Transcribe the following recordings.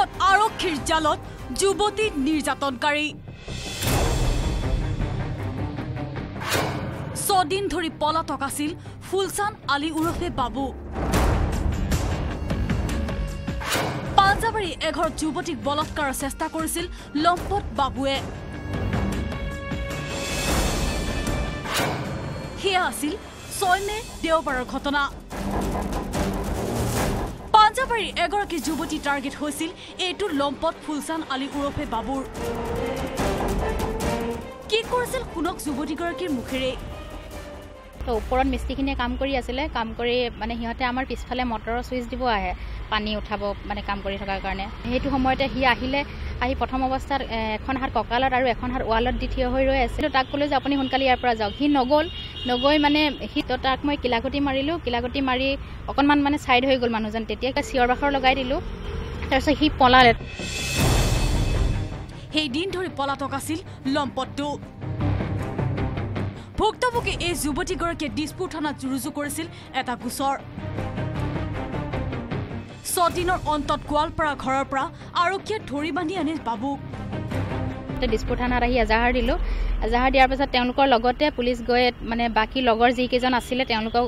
অৱশেষত আৰক্ষীৰ জালত যুৱতী নিৰ্যাতনকাৰী। ছদিন ধৰি পলাতক আছিল ফুলচান আলী ওৰফে বাবু। পাঞ্জাবাৰী এঘৰ যুৱতীক বলৎকাৰৰ চেষ্টা কৰিছিল লম্পট বাবুৱে। সেয়া আছিল ছয় মে দেওবাৰৰ ঘটনা। পাঞ্জাবাৰীৰ এগৰাকী যুৱতী টাৰ্গেট হৈছিল এইটো লম্পট ফুলচান আলী ওৰফে বাবুৰ। কি কৰিছিল শুনক যুৱতীগৰাকীৰ মুখেৰে? তো ওপৰত মিস্ত্ৰীখিনিয়ে কাম কৰি আছিলে কাম কৰি মানে সিহঁতে আমাৰ পিছফালে মটৰৰ ছুইচ দিব আহে পানী উঠাব মানে কাম কৰি থকাৰ কাৰণে। সেইটো সময়তে সি আহিলে আহি প্ৰথম অৱস্থাত এখন হাত কঁকালত আৰু এখন হাত ৱালত দি থিয় হৈ ৰৈ আছিল। তাক ক'লোঁ যে আপুনি সোনকালে ইয়াৰ পৰা যাওক। সি নগ'ল নগৈ মানে সি তো তাক মই কিলাকুটি মাৰিলোঁ। কিলাকুটি মাৰি অকণমান মানে ছাইড হৈ গ'ল মানুহজন। তেতিয়া চিঞৰ বাখৰ লগাই দিলোঁ। তাৰপিছত সি পলালে। সেই দিন ধৰি পলাতক আছিল লম্পটটো। ভুক্তভোগী এই যুৱতীগৰাকীয়ে দিছপুৰ থানাত ৰুজু কৰিছিল এটা গোচৰ। ছদিনৰ অন্তত গোৱালপাৰা ঘৰৰ পৰা আৰক্ষীয়ে ধৰি বান্ধি আনিল বাবুক দিছপুৰ থানাত আহি এজাহাৰ দিলোঁ। এজাহাৰ দিয়াৰ পাছত তেওঁলোকৰ লগতে পুলিচ গৈ মানে বাকী লগৰ যিকেইজন আছিলে তেওঁলোকক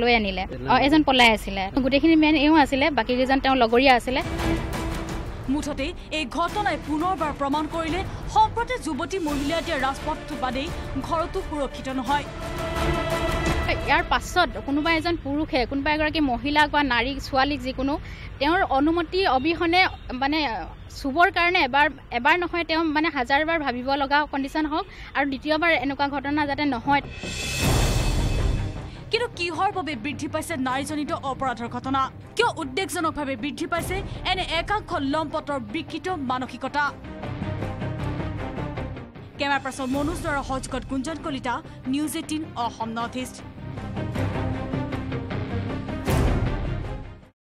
লৈ আনিলে। অঁ এজন পলাই আছিলে। গোটেইখিনি মেইন এওঁ আছিলে বাকীকেইজন তেওঁৰ লগৰীয়া আছিলে। মুঠতে এই ঘটনাই পুনৰবাৰ প্ৰমাণ কৰিলে সম্প্ৰতি যুৱতী মহিলাই দিয়া ৰাজপথটো বাদেই ঘৰতো সুৰক্ষিত নহয়। ইয়াৰ পাছত কোনোবা এজন পুৰুষে কোনোবা এগৰাকী মহিলাক বা নাৰীক ছোৱালীক যিকোনো তেওঁৰ অনুমতি অবিহনে মানে চুবৰ কাৰণে এবাৰ এবাৰ নহয় তেওঁ মানে হাজাৰবাৰ ভাবিব লগা কণ্ডিশ্যন হওক আৰু দ্বিতীয়বাৰ এনেকুৱা ঘটনা যাতে নহয়। কিন্তু কিহৰ বাবে বৃদ্ধি পাইছে নাৰীজনিত অপৰাধৰ ঘটনা? কিয় উদ্বেগজনকভাৱে বৃদ্ধি পাইছে এনে একাংশ লম্পটৰ বিকৃত মানসিকতা? কেমেৰা পাৰ্চন মনোজ দ্বাৰা সজগত Gunjan Kalita News Eighteen Assam North East.